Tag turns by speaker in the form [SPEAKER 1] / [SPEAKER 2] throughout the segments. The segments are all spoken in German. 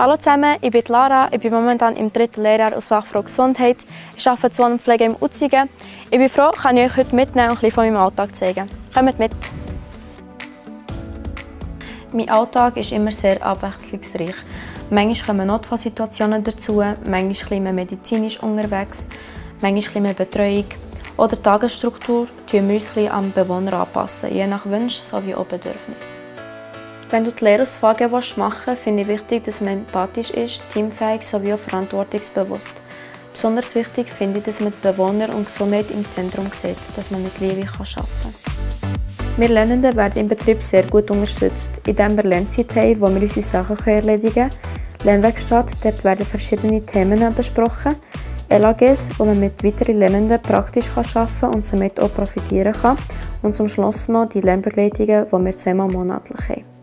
[SPEAKER 1] Hallo zusammen, ich bin Lara, ich bin momentan im dritten Lehrjahr aus Fachfrau Gesundheit. Ich arbeite zu Pflege im Uzigen. Ich bin froh, kann ich euch heute mitnehmen und ein von meinem Alltag zeigen. Kommt mit! Mein Alltag ist immer sehr abwechslungsreich. Manchmal kommen Notfallsituationen dazu, manchmal bisschen medizinisch unterwegs, manchmal bisschen Betreuung. Oder Tagesstruktur tun wir uns am Bewohner anpassen, je nach Wunsch sowie auch Bedürfnis. Wenn du die Lehrausfrage machen willst, finde ich wichtig, dass man empathisch ist, teamfähig sowie auch verantwortungsbewusst. Besonders wichtig finde ich, dass man die Bewohner und Gesundheit im Zentrum sieht, dass man mit Liebe arbeiten kann. Wir Lernenden werden im Betrieb sehr gut unterstützt, indem wir Lernzeit haben, wo wir unsere Sachen erledigen können. Lernwerkstatt, dort werden verschiedene Themen besprochen. LAGs, wo man mit weiteren Lernenden praktisch arbeiten kann und somit auch profitieren kann. Und zum Schluss noch die Lernbegleitungen, die wir zweimal monatlich haben.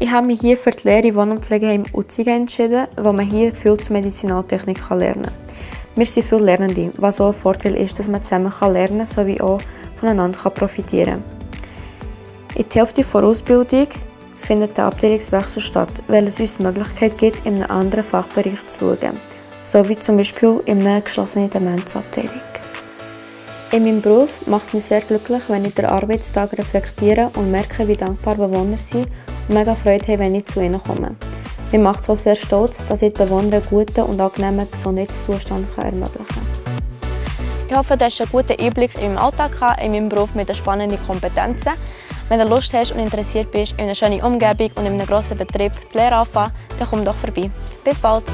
[SPEAKER 1] Ich habe mich hier für die Lehre Wohn- und Pflegeheim Uzigen entschieden, wo man hier viel zur Medizinaltechnik lernen kann. Wir sind viele Lernende, was auch ein Vorteil ist, dass man zusammen lernen kann, sowie auch voneinander profitieren kann. In der Hälfte der Ausbildung findet der Abteilungswechsel statt, weil es uns die Möglichkeit gibt, in einem anderen Fachbereich zu schauen, so wie zum Beispiel in einer geschlossenen Demenzabteilung. In meinem Beruf macht es mich sehr glücklich, wenn ich den Arbeitstag reflektiere und merke, wie dankbar Bewohner sind mega Freude haben, wenn ich zu ihnen komme. Mir macht es auch sehr stolz, dass ich den Bewohnern einen guten und angenehmen Gesundheitszustand ermöglichen kann. Ich hoffe, du hast einen guten Einblick in meinen Alltag in meinem Beruf mit den spannenden Kompetenzen. Wenn du Lust hast und interessiert bist, in einer schönen Umgebung und in einem grossen Betrieb die Lehre anfangen, dann komm doch vorbei. Bis bald!